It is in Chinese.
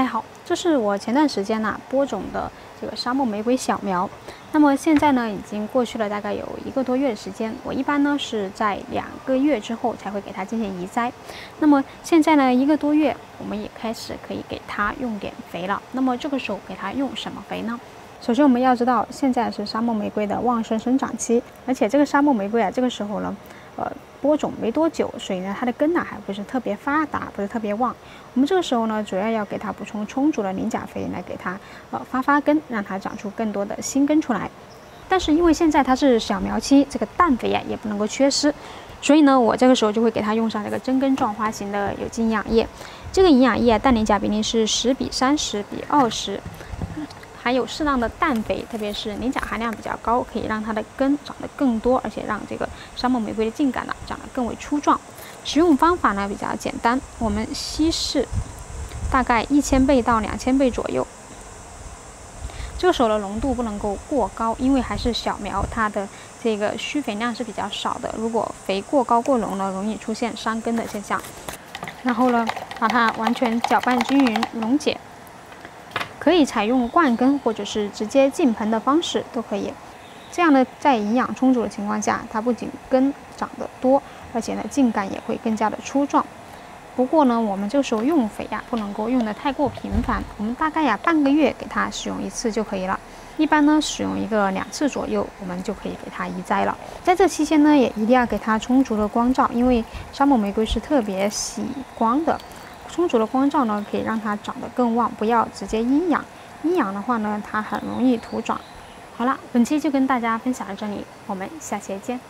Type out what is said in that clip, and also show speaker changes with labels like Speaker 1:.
Speaker 1: 太好，这是我前段时间呢播种的这个沙漠玫瑰小苗。那么现在呢，已经过去了大概有一个多月的时间。我一般呢是在两个月之后才会给它进行移栽。那么现在呢，一个多月，我们也开始可以给它用点肥了。那么这个时候给它用什么肥呢？首先我们要知道，现在是沙漠玫瑰的旺盛生长期，而且这个沙漠玫瑰啊，这个时候呢。呃，播种没多久，所以呢，它的根呢还不是特别发达，不是特别旺。我们这个时候呢，主要要给它补充充足的磷钾肥，来给它呃发发根，让它长出更多的新根出来。但是因为现在它是小苗期，这个氮肥呀也不能够缺失，所以呢，我这个时候就会给它用上这个真根状花型的有机营养液。这个营养液氮磷钾比例是十比三十比二十。还有适当的氮肥，特别是磷钾含量比较高，可以让它的根长得更多，而且让这个沙漠玫瑰的茎秆呢长得更为粗壮。使用方法呢比较简单，我们稀释大概一千倍到两千倍左右。这个时候的浓度不能够过高，因为还是小苗，它的这个需肥量是比较少的。如果肥过高过浓呢，容易出现伤根的现象。然后呢，把它完全搅拌均匀，溶解。可以采用灌根或者是直接进盆的方式都可以。这样呢，在营养充足的情况下，它不仅根长得多，而且呢茎干也会更加的粗壮。不过呢，我们这个时候用肥呀，不能够用的太过频繁。我们大概呀半个月给它使用一次就可以了。一般呢使用一个两次左右，我们就可以给它移栽了。在这期间呢，也一定要给它充足的光照，因为沙漠玫瑰是特别喜光的。充足的光照呢，可以让它长得更旺。不要直接阴阳，阴阳的话呢，它很容易徒长。好了，本期就跟大家分享到这里，我们下期见。